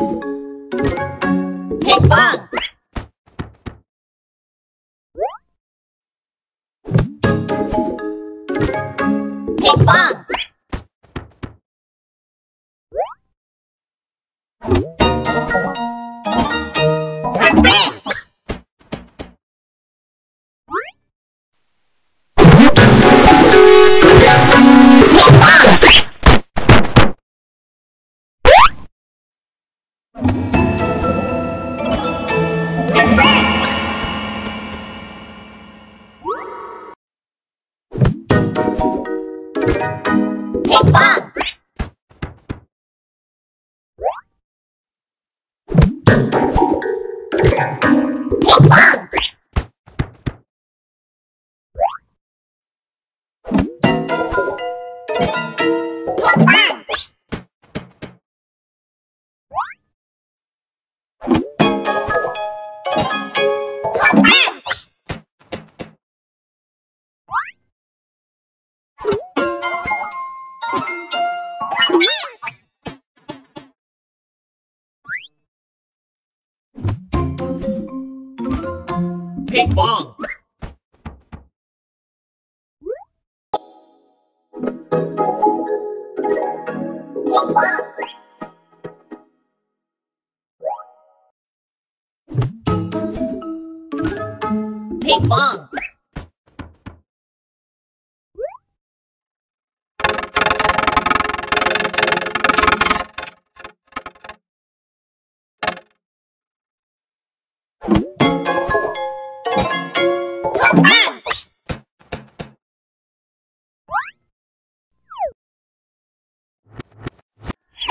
Hey, bug! Bug! Pinkfong. Ping pong. Pinkfong.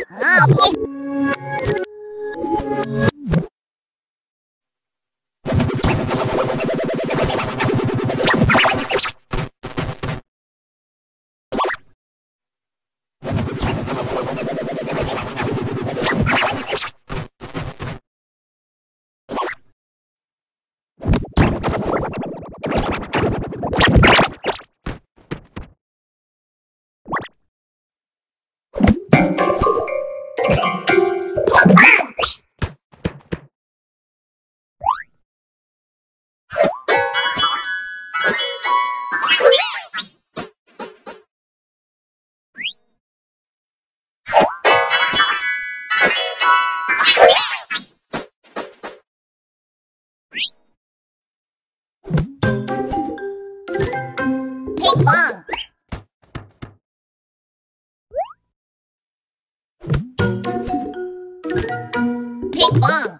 啊呸 Bong. big bang.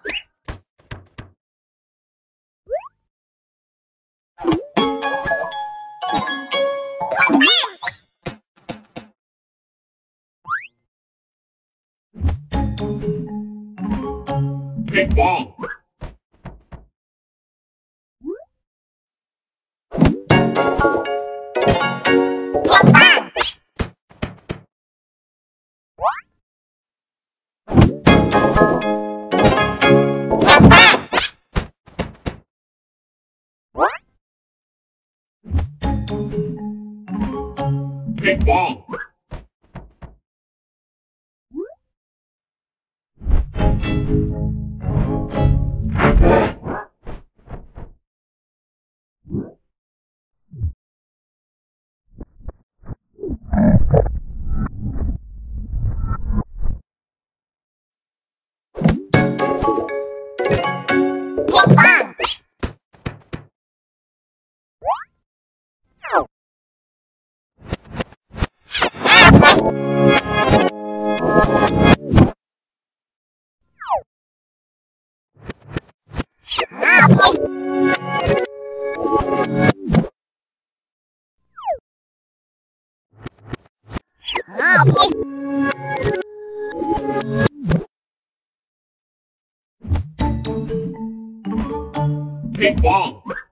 Big. Big Bang. 嘿，嘿。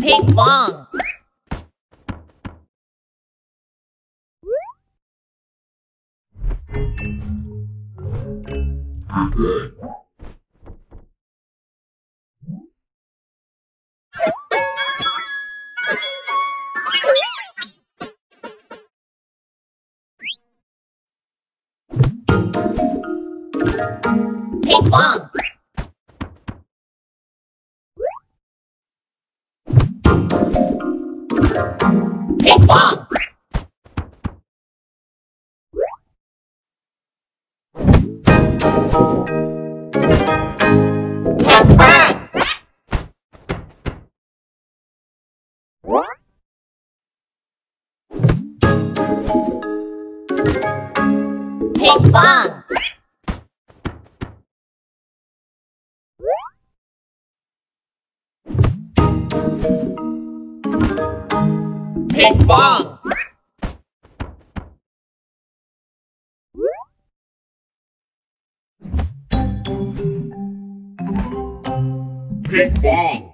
Pinkfong. Okay. Ping pong. Ping pong. Ping pong. Ping pong. Pinkfong.